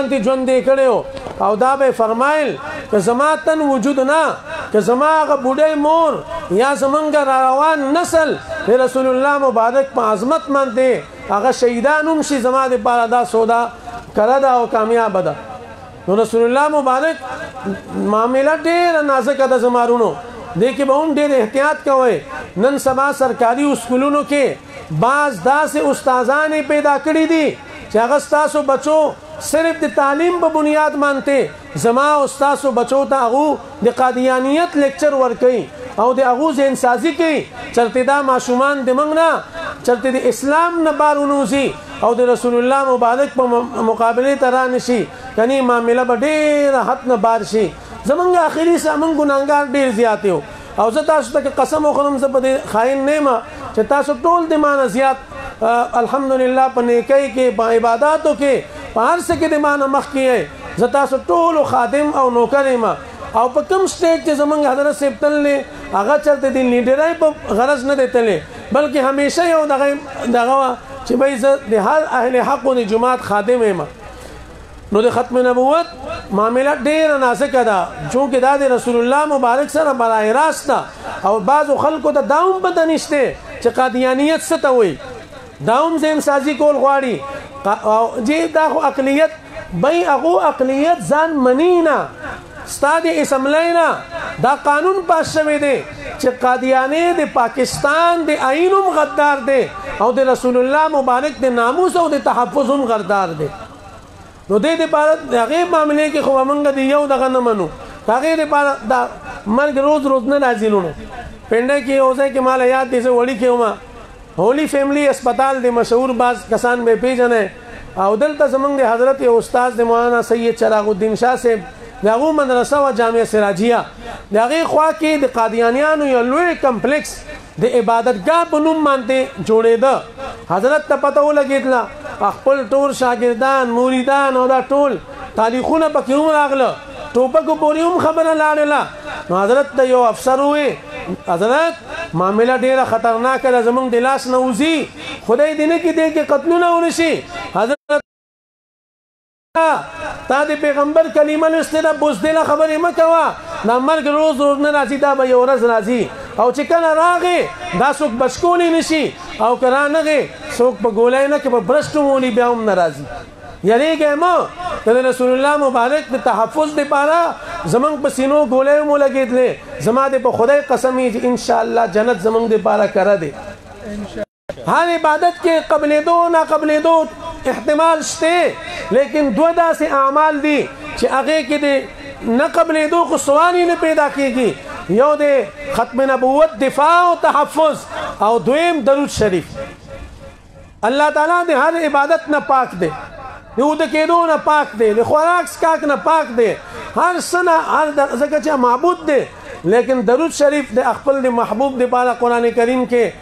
انت ژوند دې کړو او دا به فرمایل چې زما تن وجود نه چې زما غ بډای مور یا زمونږ را روان نسل رسول الله مبارک په عظمت باندې هغه شهیدان هم شي زما د پاره دا سودا کړه دا او کامیاب ده نو رسول الله مبارک معاملې ډېر نازک ده زمارونو دې کې به هم ډېر احتیاط کوئ نن سبا سرکاري اسکولونو کې باز داسې استادان پیدا کړی دي چې هغه تاسو بچو صرف د تعلیم په بنیاد مانته زما او تاسو بچو ته هغه د قادیانیت لیکچر ورکي او د هغه ځین سازي کوي چرته دا ماشومان د منګ نه چرته د اسلام نه بارونوزي او د رسول الله مبارک په مقابله ترا نشي یعنی معاملې به ډېر حد نه بار شي زمونږ اخیری سمون ګناګار ډېر زیات یو او زه تاسو ته قسم وخورم زه په دې خاين نه ما چې تاسو ټول د مان زیات الحمدلله په نیکۍ کې په عبادتو کې په هر څه کې د مان مخ کې زه تاسو ټول خادم او نوکر ما او په کوم سټیج چې زمونږ حضرت صاحب تللې هغه چلته دي لیډرای په غرض نه دیتلې بلکې همیشه یو دغه دغه چې به زه د هر اهل حق او د جماعت خادم یم نو د ختم نبوت معاملہ ډیر نازک ده چونکه دا د رسول الله مبارک سره برای راست ده او بعض خلکو ته داوم پته نشته چې قادیانیت څه ته وایي داوم زم سازي کول غواړي او جی دا خو اقلیت بای هغه اقلیت ځان منی نه ستاد اسمبلینا دا قانون پاس شوی دی چې قادیانی د پاکستان د آئینم غدار دی او د رسول الله مبارک د ناموس او د تحفظ هم غدار دی نو دې لپاره هغه معاملې کې خو موږ دی یو دغه نه منو هغه لپاره دا مرګ روز روز نه راځي لونو پنده کې اوځه کې مال یاد دې وړي کې ومه هولي فیملی اسپیټال د مشهور باز کسان به پیژنې او دلته زمونږ د حضرت استاد د مولانا سید چراغ الدین شاه صاحب دغه مدرسه او جامع سراجیه دغه خوا کې د قادیانیانو یو لوی کمپلیکس د عبادتګاه په نوم باندې جوړېده حضرت ته پته ولګېدله خپل ټول شاګردان مریدان او دا ټول تاریخونه پکې هم راغله ټوپکو پورې هم خبره لاړله نو حضرت ته یو افسر وې حضرت معاملې ډیره خطرناکه ده زمونږ د لاس نه وځي خدای دې نه کې دې کې قتلونه ونشي حضرت تا د پیغمبر کلمه لسته ده بوزدله خبرې مکوا دا مرګ روز روز نه راځي دا به یو ورځ راځي او چې کله راغې دا څوک بچکولی نشي او که رانغې څوک په ګولای نه کې په برشتو مونی بیا هم نه راځي یریږه ما د رسول الله مبارک د تحفظ لپاره زمنګ په سینو ګولې مو لګېدلې زما د په خدای قسم ان شاء الله جنت زمنګ لپاره کرا دي هر عبادت کې قبلېدو نه قبلېدو احتمال شته لیکن دوه داسې اعمال دي چې هغه کې دي نه قبلېدو خو سوال نه پیدا کیږي یو دی ختم نبوت دفاع او تحفظ او دویم درود شریف الله تعالی د هر عبادت نه پاک دی د ود کېدو نه پاک دی د خوراک سکاک نه پاک دی هر سنه هر ځکه چې معبود دی لیکن درود شریف د خپل محبوب د پاره قران کریم کې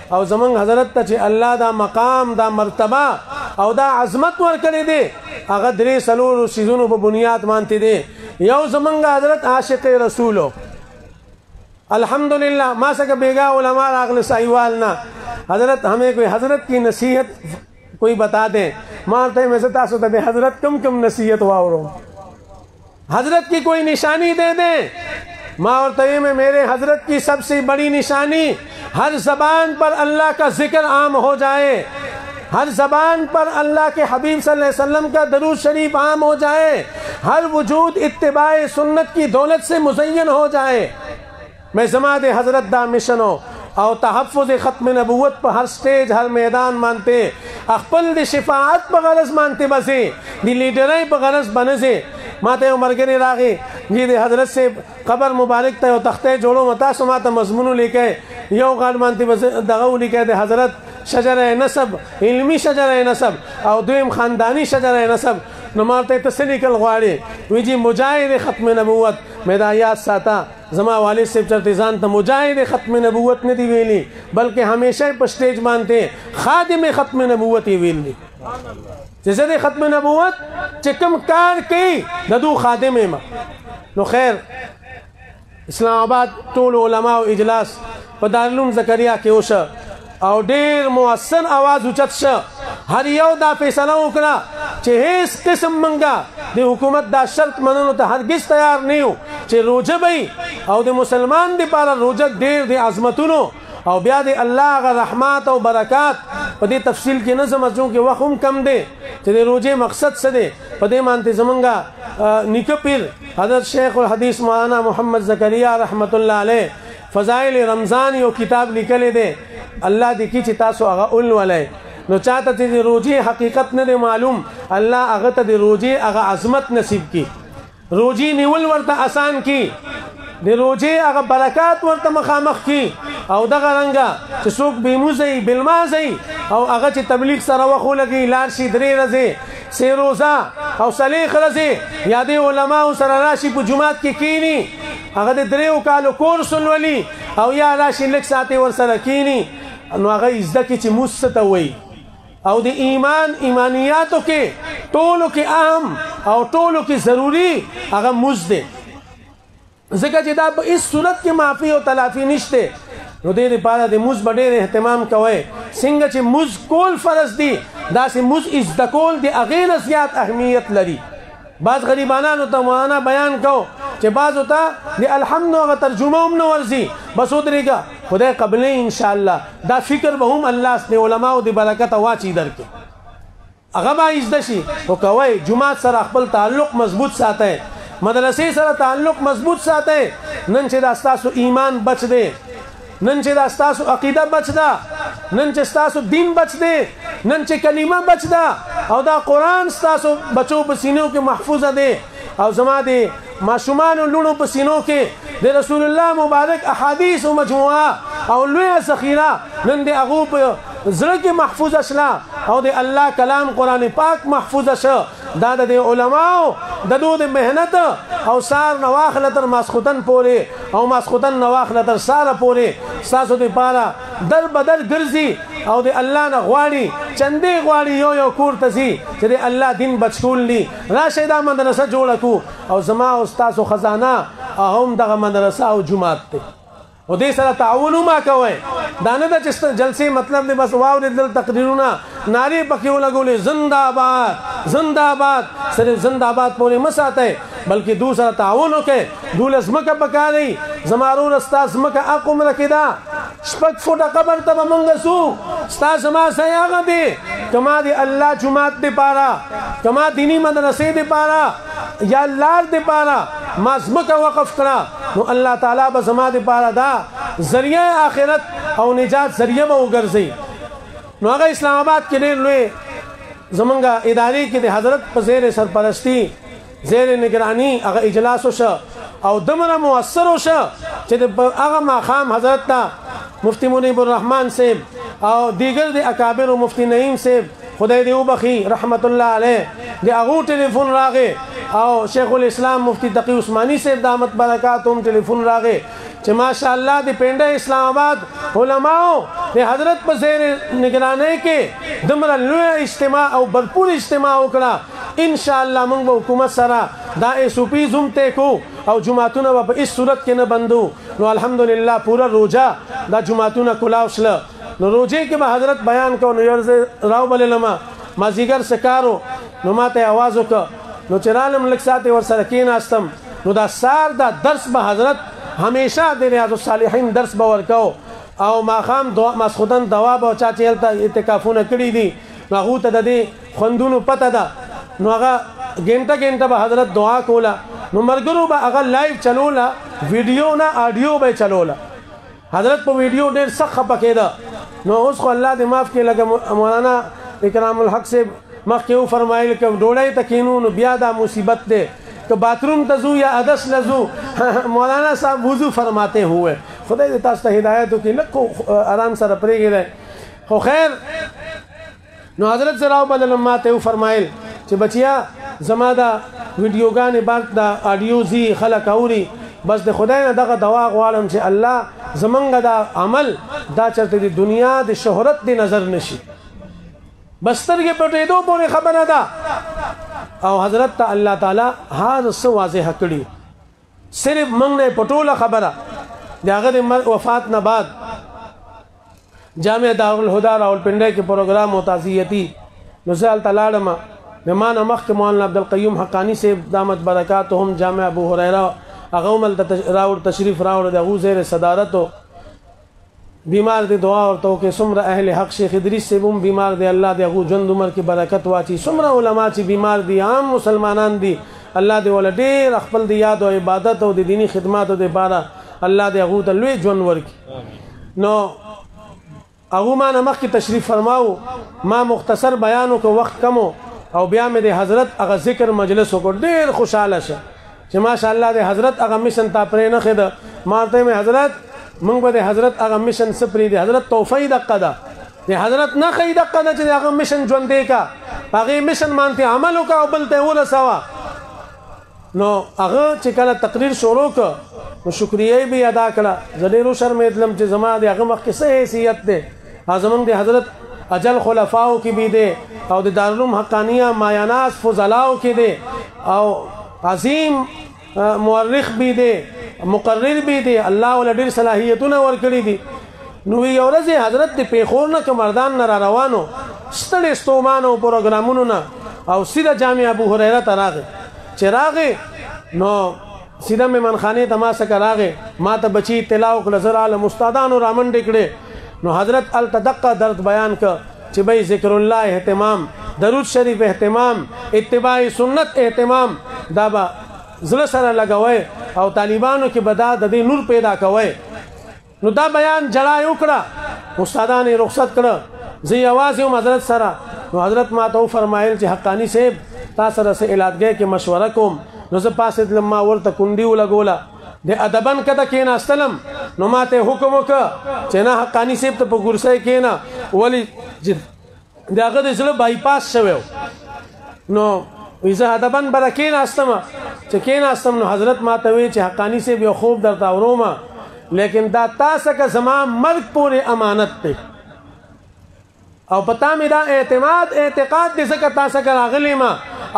او زمون حضرت ته چې الله دا مقام دا مرتبه او دا عظمت ورکړي دي هغه درې سلور سيزونو په بنیاد مانته دي یو زمونږ حضرت عاشق رسولو الحمدلله ما سکه بیگا علماء راغله سایوال نه حضرت ہمیں کوئی حضرت کی نصیحت کوئی بتا دیں مارتے میں سے تاسو ته حضرت کم کم نصیحت واورو حضرت کی کوئی نشانی دے اور مارتے میں میرے حضرت کی سب سے بڑی نشانی ہر زبان پر اللہ کا ذکر عام ہو جائے ہر زبان پر اللہ کے حبیب صلی اللہ علیہ وسلم کا درود شریف عام ہو جائے ہر وجود اتباع سنت کی دولت سے مزین ہو جائے مې زما د حضرت دا مشن او تحفظ ختم نبوت په هر سټیج هر میدان مانته خپل د شفاعت په غرض مانته بسې د لیډرۍ په غرض بنځه ماته یو مرګري راغی چې د حضرت سے قبر مبارک ته یو تخته جوړو متا سو ماته مضمون لیکه یو غړ مانته بس دغه لیکه د حضرت شجره نسب علمی شجره نسب او دویم خاندانی شجره نسب نو ماته تسلیکل غواړي ویجی مجاهد ختم نبوت مې دا یاد ساته زما والد صاحب چرته ځان ته مجاهد ختم نبوت نه دی ویلي بلکې همیشه په سټیج باندې خادم ختم نبوت ویلي چې زه د ختم نبوت چې کوم کار کوي د دوه خادم ما نو خیر اسلام آباد ټول علما او اجلاس په دارلوم زکریا کې وشه او ډیر موثر आवाज اوچت شه هر یو دا فیصله وکړه چې هیڅ قسم منګه د حکومت دا شرط منلو ته هرگز تیار نه یو چې روزه وي او د مسلمان لپاره روزه ډیر د عظمتونو او بیا د الله غ رحمت او برکات په دې تفصیل کې نه زموږ کې وخت هم کم دی چې د روزه مقصد څه دی په دې مانته زمونږه نیکه پیر حضرت شیخ الحدیث مولانا محمد زکریا رحمت الله علیه فضائل رمضان یو کتاب لیکل دی الله دې کی چې تاسو هغه اول ولای نو چاته چې روزي حقیقت نه معلوم الله هغه ته د روزي هغه عظمت نصیب کی روزي نیول ورته آسان کی د روزي هغه برکات ورته مخامخ کی او دغه رنګه چې څوک بیموزي بلمازي او هغه چې تبلیغ سره وخو لګي لار شي درې ورځې سه روزه او صلیخ ورځې یادې علما سره راشي په جمعات کې کی کینی هغه د دریو کالو کورس ولولي او یا راشي لک ساتي ور سره کینی نو هغه زده کی چې موس ته وای او د ایمان ایمانیاتو کې ټولو کې اهم او ټولو کې ضروری هغه موس دی ځکه چې دا په هیڅ صورت کې معافي او تلافي نشته نو دې لپاره د موز بډېر اهتمام کوي څنګه چې موز کول فرض دي دا سه موز از د کول دی اغه نه زیات اهمیت لري بعض غریبانانو ته مولانا بیان کو چې بعضو ته د الحمد هغه ترجمه هم نه ورسي بس ودرېږه خدای قبلې ان شاء الله دا فکر به هم الله سن علما او د برکت واچي درکې هغه به عزت شي او کوي جمعه سره خپل تعلق مضبوط ساتي مدرسې سره تعلق مضبوط ساتي نن چې دا تاسو ایمان بچ دی نن چې دا ستاسو عقیده بچ ده نن چې ستاسو دین بچ دی نن چې کلمه بچ ده او دا قران ستاسو بچو په سینو کې محفوظ دی او زما دی ماشومان لونو په سینو کې د رسول الله مبارک احادیث او مجموعه او لوی ذخیره نن دی هغه په زړه کې محفوظ شلا او د الله کلام قران پاک محفوظ شه دا د دې علماو د دوی د مهنت او سار نواخله تر ماسختن پوري او ماسختن نواخله تر سار پوري ساسو دی پاره در بدل ګرځي او د الله نه غواړي چندې غواړي یو یو کور ته سي چې د الله دین بچول دي راشه دا مدرسه جوړه کو او زما او تاسو خزانه هم دغه مدرسه او جمعات ته او دې سره تعاون ما کوي دا نه د چست جلسې مطلب دی بس واو دل تقریرونه ناری پکې ولګولې زنده آباد زنده آباد صرف زنده آباد پورې مساته بلکې دو سره تعاون وکړي دولس مکه پکاري زمارو رستا سمکه اقوم رکدا شپږ فوټه قبر ته مونږ سو ستا سما سي هغه دي کما دي الله جمعات دي پارا کما ديني مدرسې دي پارا یا لار دي پارا ما سمکه وقف کړه نو الله تعالی به زما د پاره دا ذریعہ آخرت او نجات ذریعہ به وګرځي نو هغه اسلام آباد کې ډېر لوی زمونږه ادارې کې د حضرت په زیر سرپرستی زیر نگرانی هغه اجلاس وشو او دمره موثر وشو چې هغه ماخام حضرت ته مفتی منیب الرحمن صاحب او دیگر د اکابر مفتی نعیم صاحب خدای دې وبخي رحمت الله علیه د هغه ټلیفون راغې او شیخ الاسلام مفتی تقی عثماني صاحب دامت برکات هم ټلیفون راغې چې ماشاء الله د پنده اسلام آباد علماو د حضرت په زیر نگرانۍ کې دمر لوی اجتماع او برپور اجتماع وکړه ان شاء الله موږ به حکومت سره دا ایس او پی زوم ته کو او جمعهتونه په هیڅ صورت کې نه بندو نو الحمدلله پورا روزه دا جمعهتونه کولاو شله نو روجه کې به حضرت بیان کو نو یو راو بللم ما زیګر سکارو نو ما ته आवाज وکړ نو چرالم لک ساته ور سره کیناستم نو دا سار دا درس به حضرت همیشه د ریاض الصالحین درس به ورکاو او ماخام دو مسخودن دوا به چا چیلته اعتکافونه کړی دي هغه ته د دې خوندونو پته ده نو هغه ګنټه ګنټه به حضرت دعا کوله نو مرګرو به هغه لایو چلوله ویډیو نه آډیو به چلوله حضرت په ویډیو ډیر سخت خپه کېده نو اوس خو الله دې معاف کړي لکه مولانا اکرام الحق صاحب مخکې و فرمایل که ډوړی ته کینو نو بیا دا مصیبت ده که باتروم ته ځو یا ادس لزو مولانا صاحب وضو فرماتے ہوئے خدای دې تاسو ته هدایت وکړي لکه آرام سره پرېږي خو خیر نو حضرت زه راوبللم ما ته یې وفرمایل چې بچیا زما دا ویډیوګانې بانک دا آډیو ځي خلک اوري بس د خدای نه دغه دوا غواړم چې الله زمونږ دا عمل دا چرته د دنیا د شهرت د نظر نشي بسترګې پټېدو پورې خبره ده او حضرت ته الله تعالی هاذ سو واضح کړی صرف موږ نه په ټوله خبره د هغه د وفات نه بعد جامع دارالهدى راولپنډۍ کې پروګرام او تعزیتي نو زه هلته لاړم د ما نه مخکې مولانا عبدالقیوم حقاني صاحب دامت برکاتهم جامع ابو هریره هغه هم هلته راوړ تشریف راوړ د هغو زیر صدارت بیمار دی دعا ورته وکړي څومره اهل حق شیخ ادریس صاحب هم بیمار دی الله دې هغه ژوند عمر کې برکت واچي څومره علما چې بیمار دي عام مسلمانان دي الله دې ول ډېر خپل دی یاد او عبادت او د دینی خدماتو لپاره الله دې هغه ته لوی ژوند ورکړي نو هغه ما نه مخکې تشریف فرماو ما مختصر بیانو کو وخت کمو او بیا مې د حضرت هغه ذکر مجلس وکړ ډېر خوشاله شه چې ماشاءالله د حضرت هغه مشن تا پرې نه خده ما ته مې حضرت مونږ به د حضرت هغه مشن سپری دی حضرت توفی دقه ده د حضرت نه خې دقه ده چې هغه مشن ژوند دی کا هغه مشن مانته عمل وکاو بل ته ورسوا نو هغه چې کله تقریر شروع ک نو شکریا به ادا کړه زه ډیرو شرمېدلم چې زما د هغه مخ کې څه حیثیت ده زمونږ د حضرت اجل خلفاو کې بي دي او د دارالعلوم حقانيه ماياناس فضلاو کې دي او عظیم مورخ بي دي مقرر بي دي الله ول ډېر صلاحيتونه ورکړي دي نو یو ورځ حضرت د پیښور نه کمردان نه را روانو ستړي ستومانو پروګرامونو نه او سیده جامع ابو هريره ته راغی چې راغی نو سیده میمن خانه ته ما سکه راغې ما ته بچی اطلاع وکړه زر عالم استادانو رامنډې کړې نو حضرت التدقه درد بیان ک چې به ذکر الله اهتمام درود شریف اهتمام اتباع سنت اهتمام دا به زړه سره لګوي او طالبانو کې بدا د دې نور پیدا کوي نو دا بیان جلا یو کړه استادان یې رخصت کړه زه یوازې هم حضرت سره نو حضرت ما ته فرمایل چې حقانی صاحب تا سره سه علاجګه کې مشوره کوم نو زه پاسې دلم ما ورته کندی ولګوله د ادبن کته کې ناستلم نو ما ته حکم وکړه چې نه حقانی صاحب ته په ګرسه کې نه ولی داغه د زړه بای پاس شوی نو ویزه هدبن بر کې ناستم چې کې ناستم نو حضرت ما ته وی چې حقانی سے به خوب درته اوروما لیکن دا تاسو کا زما مرګ پورې امانت ته او پتا مې دا اعتماد اعتقاد دې زکه تاسو کا راغلی ما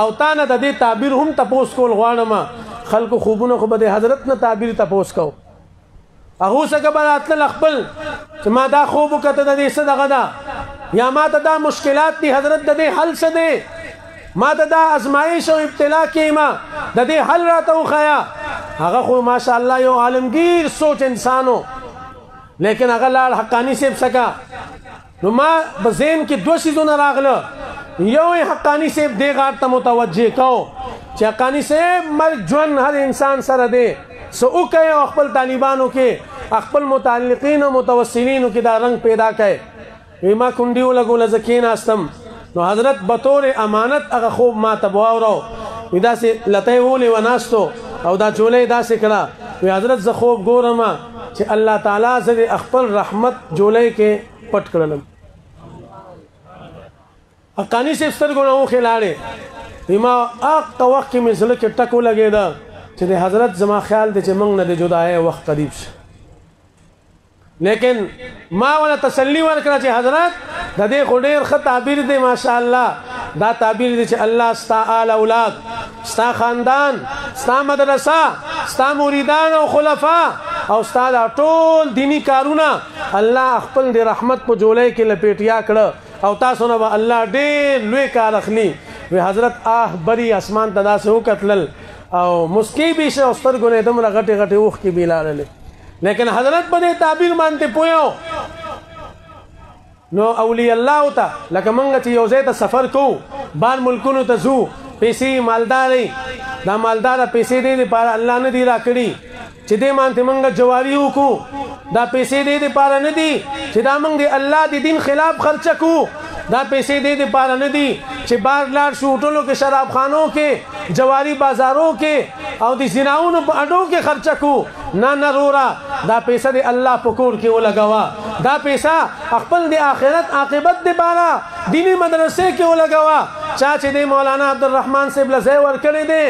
او تا نه د دې تعبیر هم تپوس کول غواړم خلکو خوبونه خو به حضرت نه تعبیر تپوس کوو هغه څنګه براتل خپل چې ما دا خوب وکړه د دې څه دغه دا یا ما ته دا مشکلات دي حضرت د دې حل څه دي ما ته دا ازمایش او ابتلا کې ما د دې حل راته وخایا هغه خو ماشاء الله یو عالمگیر سوچ انسانو لیکن هغه لال حقانی سیب سکا نو ما په ذهن کې دوه سيزونه راغله یو حقانی صاحب دې غار ته متوجه کو چې حقانی صاحب مل ژوند هر انسان سره دی سو او کوي خپل طالبانو کې خپل متعلقین او متوسلین کې دا رنگ پیدا کړي ویما کونډیو لګول زکین استم نو حضرت بطور امانت هغه خوب ما ته واورو وی داسې لته ولې وناستو او دا جولې داسې کړه وی حضرت زه خوب ګورم چې الله تعالی زه خپل رحمت جولې کې پټ کړلم حقانی سے سترګونه و خلاړې بما اق وخت کې مثله کې ټکو لګیدا چې حضرت زما خیال دی چې موږ نه د جدای وخت قریب شي لیکن ما ولا تسلی ورکړه چې حضرت د دې خډیر خ تعبیر دی ماشاء الله دا تعبیر دی چې الله ستا آل اولاد ستا خاندان ستا مدرسه ستا مریدان او خلفا او ستا ټول دینی کارونه الله خپل دی رحمت په جولای کې لپیټیا کړه او تاسو نه به الله ډېر لوی کار اخلي وی حضرت آه بری اسمان ته داسې وکتل او مسکی به شه او سترګونه دمر غټي غټي اوخ کې بیلالله لیکن حضرت په دې تعبیر باندې پویو نو اولیاء الله ته لکه مونږ چې یو ځای ته سفر کوو بار ملکونو ته ځو پیسې مالداري دا مالدار پیسې دې لپاره الله نه دی راکړي چې دې مان ته مونږ جواری وکړو دا پیسې دې لپاره نه دي چې دا مونږ دې الله دې دین خلاف خرچ کو دا پیسې دې لپاره نه دي چې بار لار شو ټولو کې شراب خانو کې جواری بازارو کې او د زناونو په اډو کې خرچه کو نه نه رورا دا پیسې د الله په کور کې ولګوا دا پیسې خپل د آخرت عاقبت دی بالا دینی مدرسې کې ولګوا چا چې د مولانا عبدالرحمن صاحب لزه ور کړی دی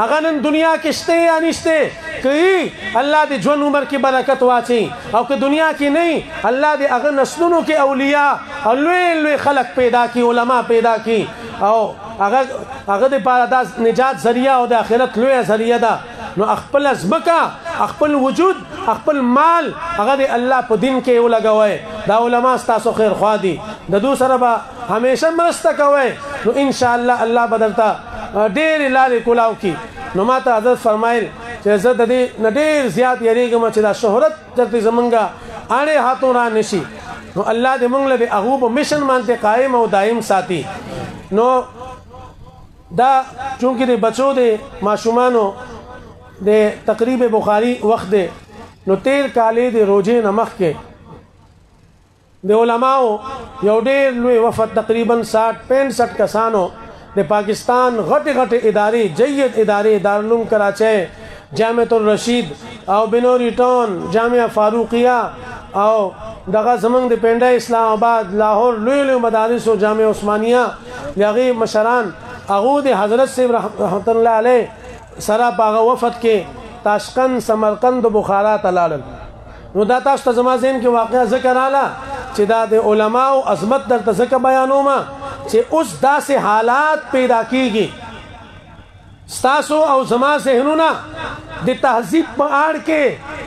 هغه نن دنیا کې شته یا نشته کوي الله دې ژوند عمر کې برکت واچي او که دنیا کې نه الله دې هغه نسلونو کې اولیاء او لوی لوی خلق پیدا کی علما پیدا کی او هغه هغه د پاره د نجات ذریعہ او د آخرت لوی ذریعہ ده نو خپل ازمکا خپل وجود خپل مال هغه د الله په دین کې ولګوي دا علما تاسو خیر خوا دي د دوی سره به همیشه مرسته کوي نو ان شاء الله الله بدلتا ډېر لارې کولاو کی نو ماته حضرت فرمایل چې زه د دې نډیر زیات یریږم چې دا شهرت ته زمونږه اړې هاتو را نشي نو الله دې مونږ له هغه په مشن باندې قائم او دائم ساتي نو دا چونکه دې بچو دې ماشومانو دې تقریب بخاری وخت دې نو تیر کالې دې روزې نمخ کې د علماو یو ډیر لوی وفد تقریبا 60 65 کسانو د پاکستان غټه غټه ادارې جید ادارې دارالعلوم کراچۍ جامعه الرشید او بنوری ټاون جامعه فاروقیه او دغه زمنګ د پنده اسلام آباد لاهور لوی لوی مدارس او جامع عثمانیه یغي مشران هغه د حضرت سیب رحمت الله علیه سره په هغه وفد کې تاشقند سمرقند بخارا ته لاړل نو دا تاسو ته زما ذهن کې واقعا ذکر رااله چې دا د علماو عظمت درته ځکه بیانوم چې اوس داسې حالات پیدا کیږي ستاسو او زما ذهنونه د تهذیب په اړ کې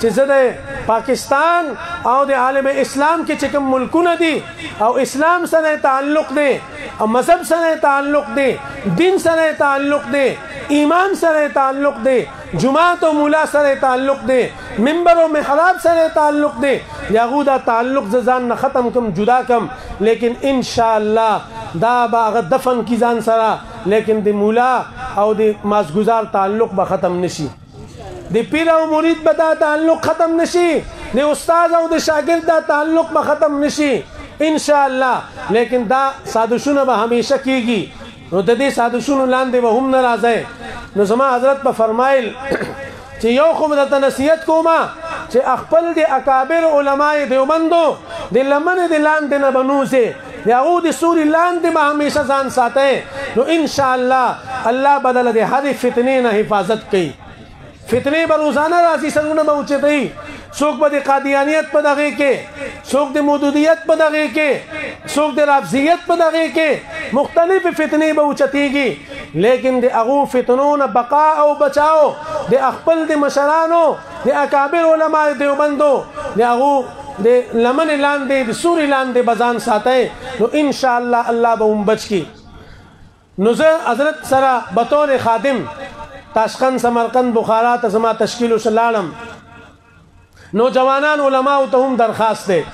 چې زه د پاکستان او د عالم اسلام کې چې کوم ملکونه دي او اسلام سره تعلق دی او مذهب سره تعلق دی دین سره تعلق دی ایمان سره تعلق دی جماعت او مولا سره تعلق دی منبر او محراب سره تعلق دی یاغو دا تعلق ځان نه ختم کم جدا کم لیکن ان شاء الله دا باغ دفن کی ځان سره لیکن د مولا او د مازګزار تعلق به ختم نشي د پیر او مرید به دا تعلق ختم نشي د استاد او د شاګرد دا تعلق به ختم نشي ان شاء الله لیکن دا سازشونه به همیشه کیږي نو د دې سازشونو لاندې به هم ناراضه نو زما حضرت په فرمایل چې یو خو د تنسیت کومه چې خپل د اکابر علماي دیوبندو د لمن د لاندې نه بنوسه یاغو د سوري لاندې به همیشه ځان ساتئ نو ان شاء الله الله بدل د هر فتنې نه حفاظت کوي فتنې به روزانه راځي څنګه به اوچتي څوک به د قادیانیت په دغه کې څوک د مودودیت په دغه کې څوک د رافضیت په دغه کې مختلف فتنې به اوچتيږي لیکن د هغه فتنو نه بقا او بچاو د خپل د مشرانو د اکابر علما دیوبندو د هغه د لمن لاندې د سوري لاندې بزان ساتي نو ان شاء الله الله به هم بچ کی نو زه حضرت سره بطور خادم تاشقند سمرقند بخارا ته زما تشکیل وسلالم نوجوانان علما ته هم درخواست ده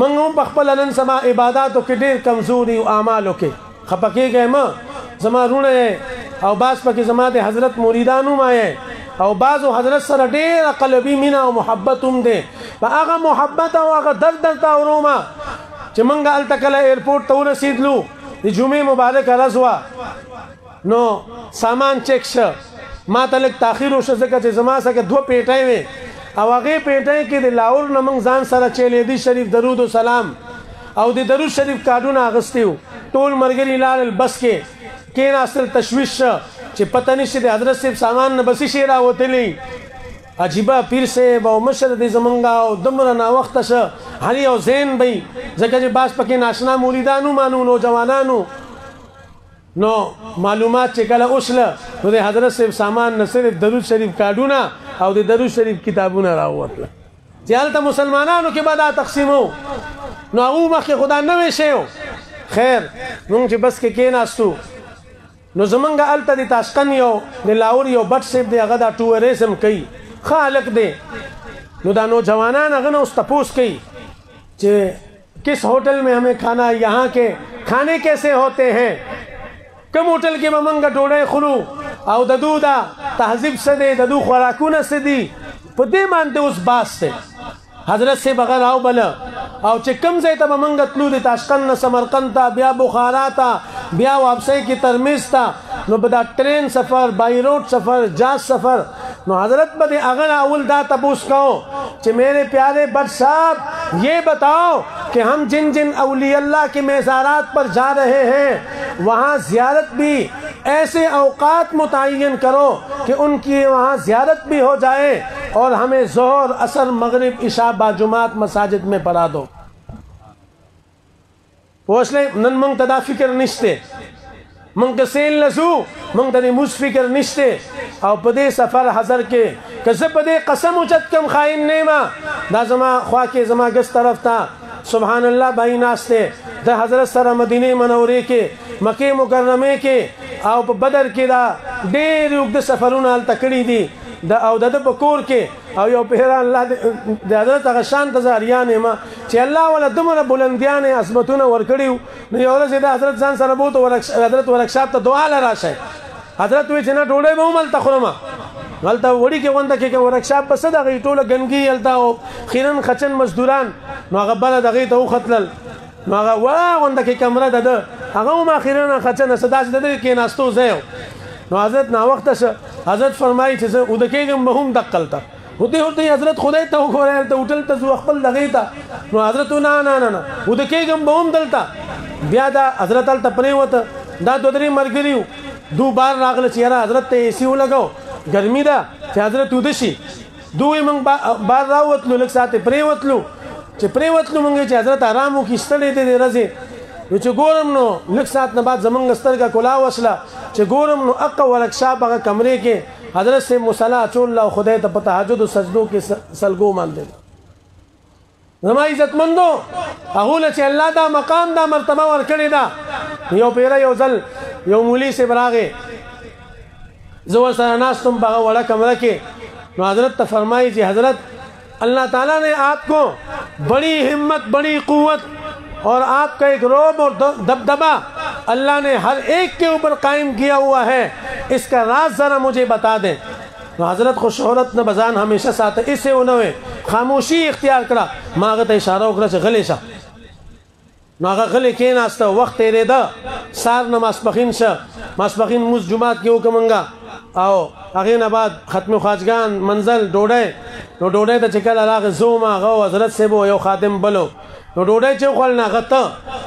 موږ هم په خپل نن سبا عباداتو کې ډیر کمزوري او اعمالو کې خپکیږئ ما زما رونه او باس پکې زما د حضرت مریدانو ما او بعضو حضرت سره ډیر قلبي مینا او محبت هم ده په هغه محبت او هغه درد درته وروما چې مونږه التکل ایرپورټ ته ورسېدلو د جمعې مبارک ورځ وه نو سامان چک شه ما ته لک تاخير وشه ځکه چې زما سره دوه پیټای وي او هغه پیټای کې د لاور نه موږ ځان سره چیلې دي شریف درود او سلام او د درود شریف کارډونه اغستیو ټول مرګري لال البس کې کین اصل تشویش شه چې پته نشي د حضرت صاحب سامان نه بسې شي راوتلی عجیبه پیر صاحب او مشر دې زمونږه او دمر نه وخت شه هر یو زین به ځکه چې باس پکې ناشنا مریدانو مانو نوجوانانو نو معلومات چې کله اوسله نو د حضرت صاحب سامان نه صرف درود شریف کارډونه او د درود شریف کتابونه راوړل چې هلته مسلمانانو کې به دا تقسیمو نو هغه مخې خدا نه وي شیو خیر مونږ چې بس کې کېناستو نو زمونږ هلته د تاشقن یو د لاور یو بټ سیب دی هغه دا ټوریزم کوي خالق دی نو دا نوجوانان هغه نه اوس تپوس کوي چې کس هوټل مې همې کھانا یہاں کې کھانے کیسے ہوتے ہیں کوم هوټل کې به مونږ ډوډۍ خورو او د دوی دا تهذیب څه دی د دوی خوراکونه څه دي په دې باندې اوس باس دی حضرت سے بغیر او بل او چې کم ځای ته به مونږ تلو د تاشقند نه سمرقند ته بیا بخارا ته بیا واپسۍ کې ترمیز ته نو به دا ټرین سفر بای روډ سفر جاز سفر نو حضرت بد اگر اول دا تبوس کہو چې میرے پیارے بد صاحب یہ بتاؤ کہ ہم جن جن اولیاء اللہ کے میزارات پر جا رہے ہیں وہاں زیارت بھی ایسے اوقات متعین کرو کہ ان کی وہاں زیارت بھی ہو جائے اور ہمیں زہر اثر مغرب عشاء باجمات مساجد میں پڑھا دو پوښلې نن مونږ ته دا فکر نشته مونږ که سیل لزو مونږ ته موس فکر نشته او په دې سفر حاضر کې که زه په دې قسم اوچت کم خائن نه ما دا زما خوا کې زما ګس طرف ته سبحان الله بای ناشته د حضرت سره مدینه منورې کې مکه مکرمه کې او په بدر کې دا ډېر یو د سفرونه ال تکړې دي د او د په کور کې او یو په هر الله د حضرت غشان ته زاریان ما چې الله ولا دمر بلندیان عظمتونه ورکړي نو یو ورځ د حضرت ځان سره بوته ورک حضرت ورکشاپ ته دعا لرا شي حضرت وی چې نه ډوړې به عمل تخرمه غلطه وړي کې ونده کې ورکشاپ په صدا غي ټوله ګنګي یلتا او خیرن خچن مزدوران نو هغه بل دغه ته وختل نو هغه وا ونده کې کمره ده هغه ما خیرن خچن صدا چې ده کې ناستو زه نو حضرت نا وخت شه حضرت فرمایي چې زه ودکېږم به هم دقلته هوته هوته حضرت خدای ته وګوره ته هوټل ته زو خپل دغه ته نو حضرت نه نه نه نه و د کېګم به هم دلته بیا دا حضرت ال تپنه وته دا دوه درې مرګریو دو بار راغله چې را حضرت ته ایسی ولګاو ګرمي ده چې حضرت ودشي دوی موږ بار راوتلو لک ساته پرې وتلو چې پرې وتلو موږ چې حضرت آرام وکي ستړي دي رزه نو چې ګورم نو لک سات نه بعد زمونږ سترګه کولا وسله چې ګورم نو اقا ورکشاپ هغه کمرې کې حضرت سے مصلا چول الله خدای ته په تهجد او سجدو کې سلګو مانځل زما عزتمندو هغه له چې الله دا مقام دا مرتبه ورکړی دا یو پیره یو ځل یو مولوی سي براغه زو سره ناستم په وړه کمره کې نو حضرت ته فرمایي چې حضرت اللہ تعالیٰ نے آپ کو بڑی ہمت بڑی قوت اور آپ کا ایک روب اور دب دبا اللہ نے ہر ایک کے اوپر قائم کیا ہوا ہے اس کا راز ذرا مجھے بتا دیں حضرت کو شہرت نے بزان ہمیشہ ساتھ اسے انہوں خاموشی اختیار کرا ماغت اشارہ سے شا نو هغه غلې کېناسته وخت تېرېده سار نه ماسپخین شه ماسپخین موز جمعات کې وکمنګا او هغه نه بعد ختم خواجګان منزل ډوډۍ نو ډوډۍ ته چې کله راغې زوما غو حضرت سیبو یو خادم بلو نو ډوډۍ چې خپل نه غته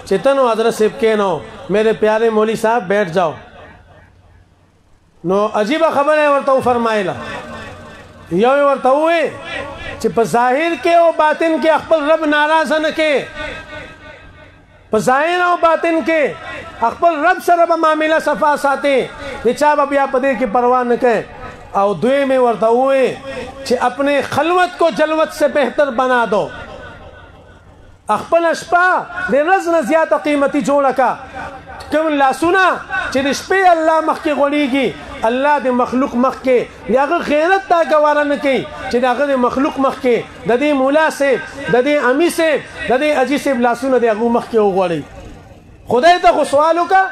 چې تنو حضرت سیب کېنو میرے پیارے مولوی صاحب بیٹھ جاؤ نو عجیب خبره ورته فرمایله یو ورته وې چې په ظاهر کې او باطن کې خپل رب ناراض نه کې په ظاهر او باطن کې خپل رب سره به معاملې صفا ساتي چې چا به بیا پدې کې پروا نه کوي او دوی مې ورته وې چې خپل خلوت کو جلوت سے بهتر بنا دو خپل شپه د ورځ نه زیاته قیمتي جوړه کا کوم لاسونه چې د شپې الله مخ کې غوړيږي الله د مخلوق مخ کې دغه غیرت تا ګواره نه کوي چې دغه د مخلوق مخ کې د دې مولا سه د دې امی سه د دې اجي سه لاسونه دغه مخ کې وغوړي خدای ته خو سوال وکا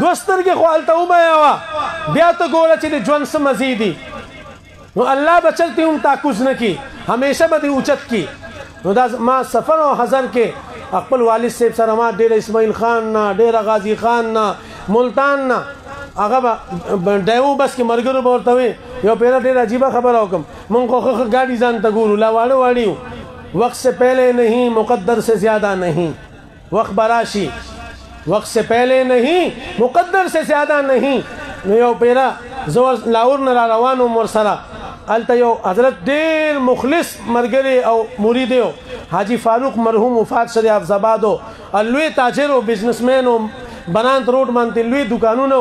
دوستر کې خو الته وبیا بیا ته ګوره چې د ژوند سم مزيدي نو الله بچل ته هم تاکوز نه کی همیشه به دی اوچت کی نو دا ما سفر او حضر کې خپل والد صاحب سره ما ډیر اسماعیل خان نه ډیر غازی خان نه ملتان نه هغه ډایو بس کې مرګرو ورته وي یو پیر ډیر عجیب خبره وکم مونږ خو خو ګاډي ځان ته ګورو لا واړو واړیو وخت سے پہلے نہیں مقدر سے زیادہ نہیں وخت به راشي وخت سه پهلې نهي مقدر سه زیاده نهي نو یو پیرا زه لاور نه را روان وم ورسره هلته یو حضرت ډیر مخلص مرګري او مرید یو حاجی فاروق مرحوم وفات شری اف زباد او لوی تاجر او بزنسمن او بنانت روډ باندې لوی دکانونه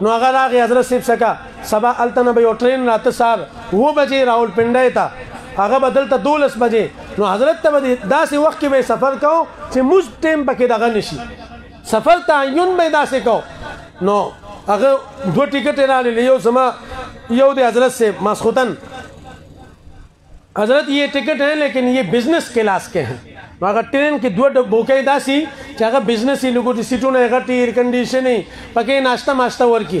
نو هغه راغی حضرت صاحب څخه سبا التنه به یو ټرین راته سار و بجې راول پنده ته هغه بدلته 12 بجې نو حضرت ته به داسې وخت کې به سفر کو چې موږ ټیم پکې دغه نشي سفر تعین به داسې کو نو هغه دوه ټیکټ راغلی یو سما یو د حضرت سے مسخوتن حضرت یہ ٹکٹ ہیں لیکن یہ بزنس کلاس کے ہیں هغه ټرین کې دوه بوکې داسي چې هغه بزنسي لوګو دي سیټونه هغه ټیر کنډیشنې پکې ناشته ماشته ورکی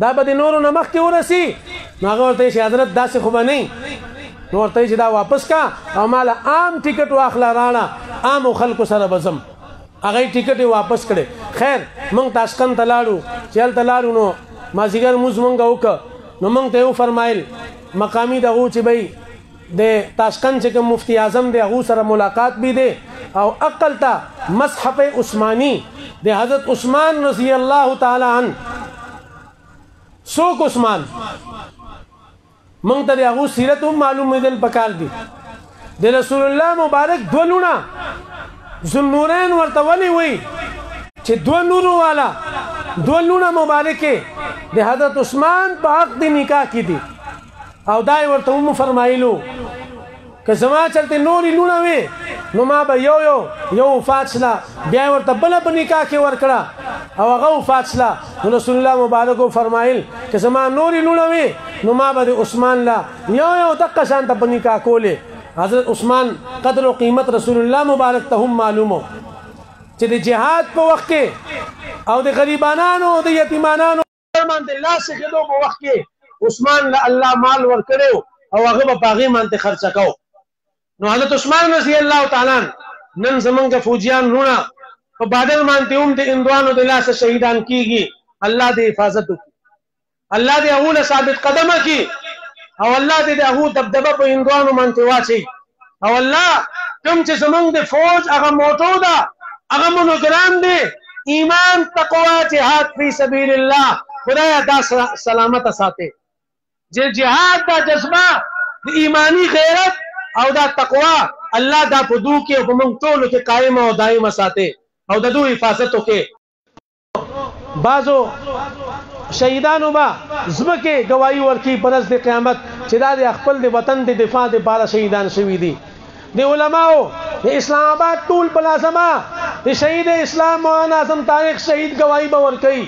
دا به د نورو نه مخکې ورسي نو هغه ورته چې حضرت داسې خو به نه نو ورته چې دا واپس کا او مال عام ټیکټ واخلا راړه عام خلکو سره بزم هغه ټیکټ واپس کړي خیر مونږ تاشکن تلاړو چل تلاړو نو مازیګر موږ مونږ وک نو مونږ ته یو فرمایل مقامی دغه چې بای د تاشکند چې کوم مفتی اعظم دی هغه سره ملاقات بي دي او عقل ته مصحف عثماني د حضرت عثمان رضی الله تعالی عنہ سوک عثمان مونږ ته هغه سیرت هم معلوم دل پکار دي د رسول الله مبارک دولونه زنورین ورته ونی وی چې دو نورو والا دو لونه مبارکه د حضرت عثمان په حق دی نکاح کی دي او دای ورته هم فرمایلو که زما چرته نورې لونه وي نو ما به یو یو یو وفات شله بیا ورته بل په نکاح کې ورکړه او هغه وفات شله نو رسول الله مبارک فرمایل که زما نورې لونه وي نو ما به عثمان لا یو یو دقه شان ته په نکاح کولې حضرت عثمان قدر او قیمت رسول الله مبارک ته هم معلومه چې د جهاد په وخت کې او د غریبانو او د یتیمانو فرمان د لاس خېدو په وخت کې عثمان له الله مال ورکړو او هغه په پاغي مانته خرچ کاو نو حضرت عثمان رضی الله تعالی نن زمونږ فوجیان رونه په بادل مانته هم د اندوانو د لاس شهیدان کیږي الله دې حفاظت وکړي الله دې هغه ثابت قدمه کړي او الله دې د هغه دبدبه په اندوانو مانته واچي او الله کوم چې زمونږ د فوج هغه موټو ده هغه مونږ ګران دی ایمان تقوا جهاد فی سبیل الله خدای دا سلامت ساتي چې جهاد دا جذبه د ایمانی غیرت او دا تقوا الله دا په دوه کې په مونږ ټولو کې قائم او دائم ساتي او د دوی حفاظت وکړي بازو شهیدانو با زمکه گواہی ورکی پرز د قیامت چې دا د خپل د وطن د دفاع د بار شهیدان شوی دي د علماو د اسلام آباد ټول پلازما د شهید اسلام مولانا اعظم طارق شهید گواہی به ورکړي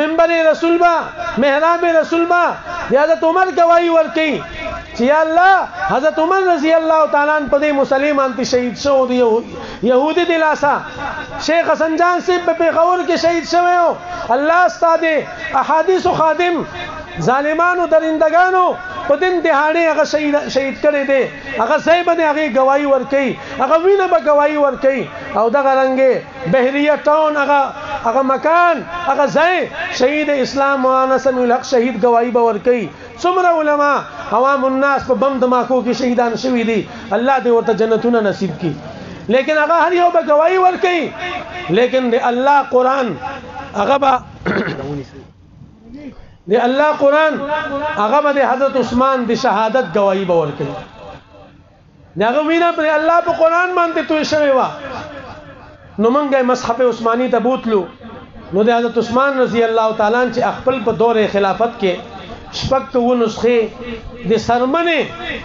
منبر رسول با محراب رسول با د حضرت عمر گواہی ورکړي چې الله حضرت عمر رضی الله تعالی عنہ په دې مسلمان ته شهید شو دی يهودي دلاسا شیخ حسن جان سی په پیښور کې شهید شوی او الله استاد احادیث خادم ظالمانو درندگانو په دین دهاړي هغه شهید شهید کړي دي هغه ځای باندې هغه گواہی ورکړي هغه وینه به گواہی ورکړي او دغه رنګه بحریه ټاون هغه هغه مکان هغه ځای شهید اسلام مولانا سمیع الحق شهید گواہی به ورکړي څومره علما عوام الناس په بم دماکو کې شهیدان شوي دي الله دې ورته جنتونه نصیب کړي لیکن هغه هر یو به گواہی ورکړي لیکن د الله قران هغه به د الله قران هغه به د حضرت عثمان د شهادت گواہی به ورکړي دغه وینا پر الله په قران باندې توې شوی و نو مونږه مصحف عثماني ته بوتلو نو د حضرت عثمان رضی الله تعالی عنہ چې خپل په دور خلافت کې شپږ تو نسخه د سرمنه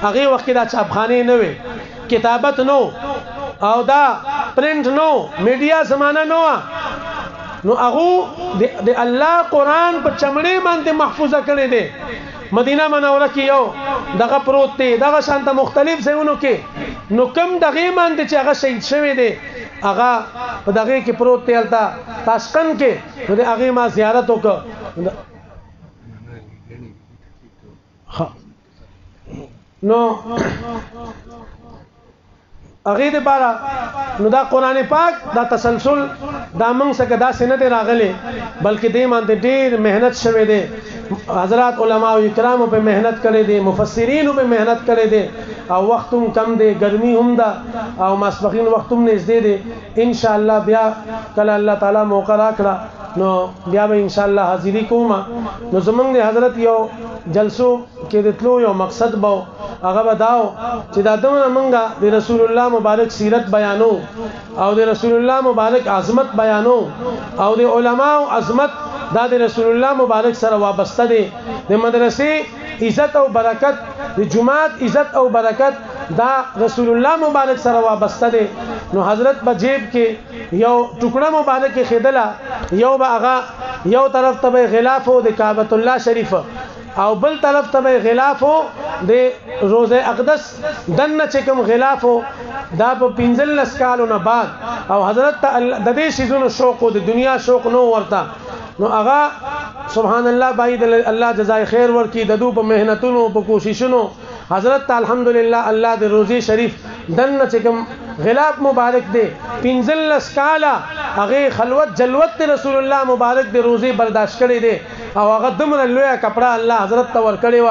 هغه وخت دا چاپخانه نه وي کتابت نو او دا پرنٹ نو میډیا زمانہ نو نو هغه د الله قران په چمړې باندې محفوظه کړي دي مدینه منوره کې یو دغه پروت دی دغه شانته مختلف ځایونو کې نو کم دغه مان دي چې هغه شهید شوی دی هغه په دغه کې پروت دی الته تاشقن کې نو هغه ما زیارت وکړه نو هغه د پاره نو دا قران پاک دا تسلسل دا موږ څخه دا سینه دی راغلی بلکې دې باندې ډېر مهنت شوه دی حضرات علما او کرام په مهنت کړي دي مفسرین په مهنت کړي دي او وخت هم کم دی ګرمي هم ده او ماسپخین وخت هم نږدې دی ان شاء الله بیا کله الله تعالی موقع راکړه نو بیا به ان شاء الله حاضری کوم نو زمونږ د حضرت یو جلسو کې د تلو یو مقصد به هغه بداو چې دا دونه مونږه د رسول الله مبارک سیرت بیانو او د رسول الله مبارک عظمت بیانو او د علماو عظمت دا د رسول الله مبارک سره وابسته دي د مدرسې عزت او برکت د جماعت عزت او برکت دا رسول الله مبارک سره وابسته دي نو حضرت په جیب کې یو ټوکړه مبارک خېدله یو به هغه یو طرف ته غلاف او د کعبۃ الله شریف او بل طرف ته به غلاف د روزه اقدس دنه چې کوم غلاف دا په 15 کالو نه بعد او حضرت د دې شیزونو شوق او د دنیا شوق نو ورته نو هغه سبحان الله باید الله جزای خیر ورکی د دو په مهنتونو په کوششونو حضرت الحمدلله الله د روزي شریف دنه چې کوم غلاف مبارک دی 15 کاله هغه خلوت جلوت رسول الله مبارک د روزي برداشت کړی دی او هغه دمر لوی کپڑا الله حضرت ته ور کړی و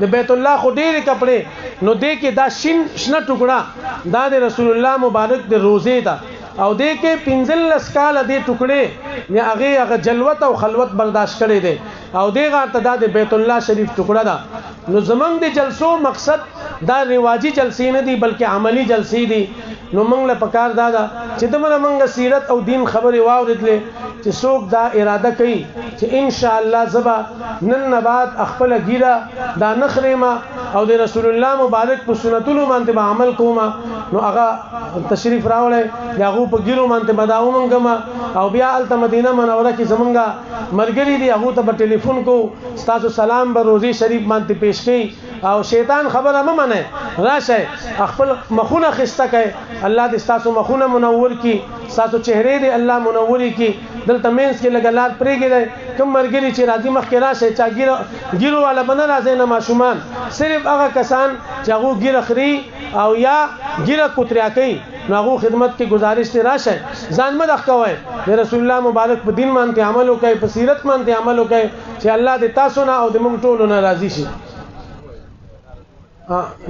د بیت الله خو ډېری کپڑے نو دې کې دا شین شنه ټوکړه دا د رسول الله مبارک د روزه ده او دې کې پنځل لسکال دې ټوکړې نه هغه هغه جلوت او خلوت برداشت کړي دي او دې غار ته د بیت الله شریف ټوکړه ده نو زمنګ د جلسو مقصد دا رواجی جلسې نه دي بلکې عملی جلسې دي نو موږ له پکار دا ده چې دمنه موږ سیرت او دین خبرې واوریدلې چې څوک دا اراده کوي چې ان شاء الله زبا نن نه بعد خپل ګیره دا نخریما او د رسول الله مبارک په سنتونو باندې به عمل کوما نو هغه تشریف راوړی یاغو په ګیرو باندې بداومنګما او بیا الته مدینه منوره کې زمونږه ملګری دی هغه ته په ټلیفون کو تاسو سلام به روزي شریف باندې پیش کړي او شیطان خبره مې منه راشه خپل مخونه خسته کړي الله دې تاسو مخونه منور کی تاسو چهره دې الله منوري کی دلته مینس کې لګلات پریګی دی کوم مرګري چې راځي مخ کې راشه چا ګیرو ګیرو والا بنه راځي نه ماشومان صرف هغه کسان چې هغه ګیره خري او یا ګیره کوتریا کوي نو هغه خدمت کې گزارش ته راشه ځان مد اخکوي د رسول الله مبارک په دین باندې عمل وکړي په سیرت باندې عمل وکړي چې الله دې تاسو نه او د موږ ټولو نه راضي شي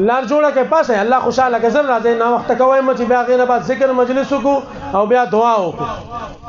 لار جوړه کې پاسه الله خوشاله کزر راځي نا وخت کوي مې بیا غینه بعد ذکر مجلس کو او بیا دعا وکړو